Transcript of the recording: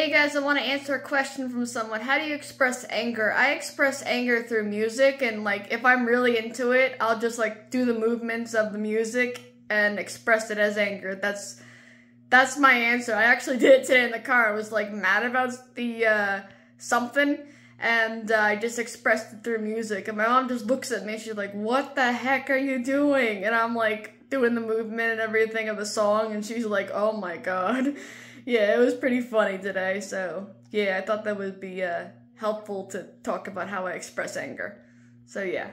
Hey guys, I want to answer a question from someone. How do you express anger? I express anger through music, and like if I'm really into it, I'll just like do the movements of the music and express it as anger. That's that's my answer. I actually did it today in the car. I was like mad about the uh, something, and uh, I just expressed it through music. And my mom just looks at me. She's like, "What the heck are you doing?" And I'm like doing the movement and everything of the song, and she's like, "Oh my god." yeah, it was pretty funny today. So yeah, I thought that would be uh, helpful to talk about how I express anger. So yeah.